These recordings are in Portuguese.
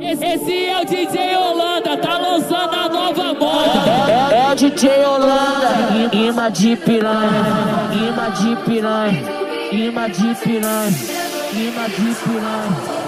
Esse, esse é o DJ Holanda, tá lançando a nova moda. É, é o DJ Holanda, imã de piranha, imã de piranha, imã de piranha, imã de piranha.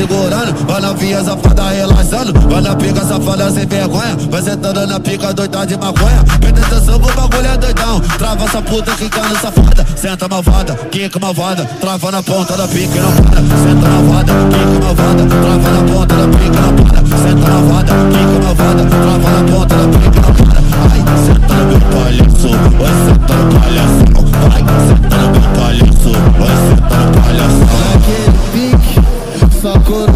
Segurando, vai na via safada relaxando, vai na pica safada sem vergonha, vai sentando na pica doida de maconha. Presta atenção que bagulho é doidão, trava essa puta quicando safada, senta malvada, quica malvada, trava na ponta da pica e não para, senta malvada, quica malvada, trava na ponta só couro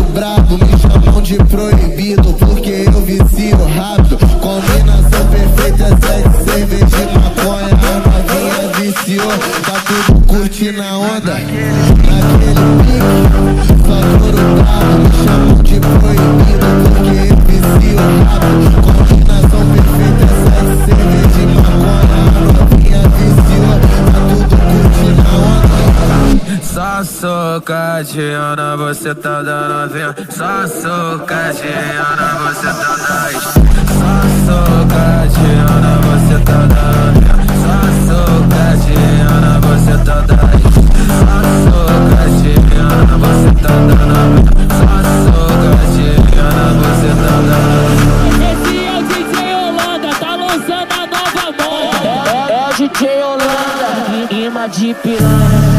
Me chamam de proibido porque eu vicio rápido. Combinação perfeita, sete cerveja e maconha A novinha viciou, tá tudo curtindo a onda. Naquele pique, Só socadinha, você tá da novinha. Só socadinha, você tá da. Só socadinha, você tá da novinha. Só socadinha, você tá da. Só socadinha, você tá da novinha. Só socadinha, você tá da. Esse é o DJ Holanda, tá lançando a nova moda. É, é, é o DJ Holanda, rima de piranha.